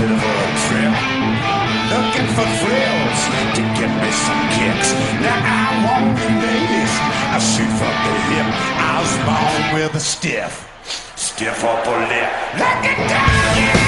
bit of a trip. Looking for thrills to get me some kicks. Now I want the ladies. I shoot for the hip. I was born with a stiff, stiff upper lip. Look it down, yeah.